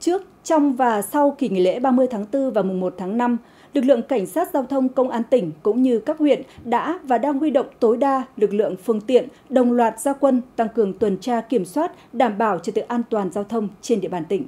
Trước, trong và sau kỳ nghỉ lễ 30 tháng 4 và mùng 1 tháng 5, lực lượng cảnh sát giao thông công an tỉnh cũng như các huyện đã và đang huy động tối đa lực lượng phương tiện đồng loạt gia quân tăng cường tuần tra kiểm soát, đảm bảo trật tự an toàn giao thông trên địa bàn tỉnh.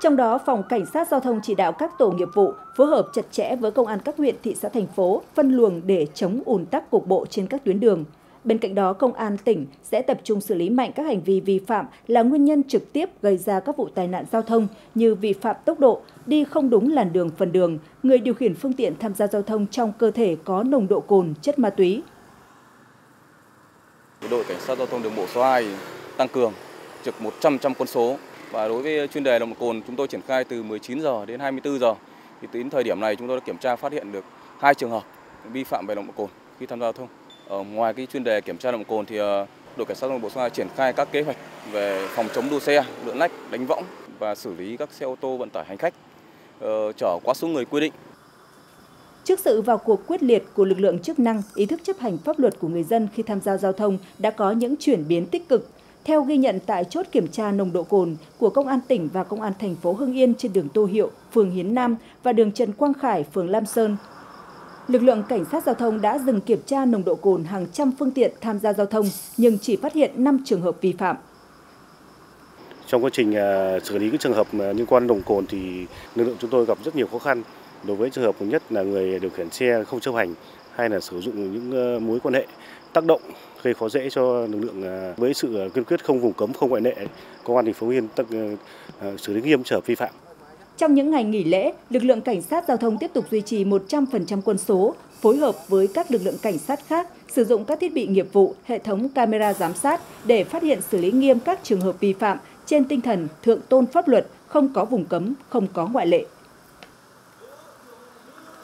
Trong đó, Phòng Cảnh sát Giao thông chỉ đạo các tổ nghiệp vụ phối hợp chặt chẽ với công an các huyện, thị xã, thành phố, phân luồng để chống ùn tắc cục bộ trên các tuyến đường. Bên cạnh đó, Công an tỉnh sẽ tập trung xử lý mạnh các hành vi vi phạm là nguyên nhân trực tiếp gây ra các vụ tai nạn giao thông như vi phạm tốc độ, đi không đúng làn đường phần đường, người điều khiển phương tiện tham gia giao thông trong cơ thể có nồng độ cồn, chất ma túy. Đội Cảnh sát Giao thông đường bộ số 2 tăng cường trực 100 trăm quân số và đối với chuyên đề nồng độ cồn chúng tôi triển khai từ 19 giờ đến 24 giờ. Thì đến thời điểm này chúng tôi đã kiểm tra phát hiện được hai trường hợp vi phạm về nồng độ cồn khi tham gia giao thông. Ờ, ngoài cái chuyên đề kiểm tra nồng độ cồn thì ờ, đội cảnh sát giao thông bộ số 2 triển khai các kế hoạch về phòng chống đua xe, lượn lách, đánh võng và xử lý các xe ô tô vận tải hành khách uh, chở quá số người quy định. Trước sự vào cuộc quyết liệt của lực lượng chức năng, ý thức chấp hành pháp luật của người dân khi tham gia giao thông đã có những chuyển biến tích cực. Theo ghi nhận tại chốt kiểm tra nồng độ cồn của Công an tỉnh và Công an thành phố Hưng Yên trên đường Tô Hiệu, phường Hiến Nam và đường Trần Quang Khải, phường Lam Sơn, lực lượng cảnh sát giao thông đã dừng kiểm tra nồng độ cồn hàng trăm phương tiện tham gia giao thông, nhưng chỉ phát hiện 5 trường hợp vi phạm. Trong quá trình à, xử lý các trường hợp à, liên quan nồng cồn thì lực lượng chúng tôi gặp rất nhiều khó khăn. Đối với trường hợp thứ nhất là người điều khiển xe không chấp hành, hay là sử dụng những à, mối quan hệ tác động gây khó dễ cho lực lượng với sự kiên quyết không vùng cấm, không ngoại lệ, công an thành phố Yên xử lý nghiêm trường hợp vi phạm trong những ngày nghỉ lễ, lực lượng cảnh sát giao thông tiếp tục duy trì 100% quân số, phối hợp với các lực lượng cảnh sát khác, sử dụng các thiết bị nghiệp vụ, hệ thống camera giám sát để phát hiện xử lý nghiêm các trường hợp vi phạm trên tinh thần thượng tôn pháp luật, không có vùng cấm, không có ngoại lệ.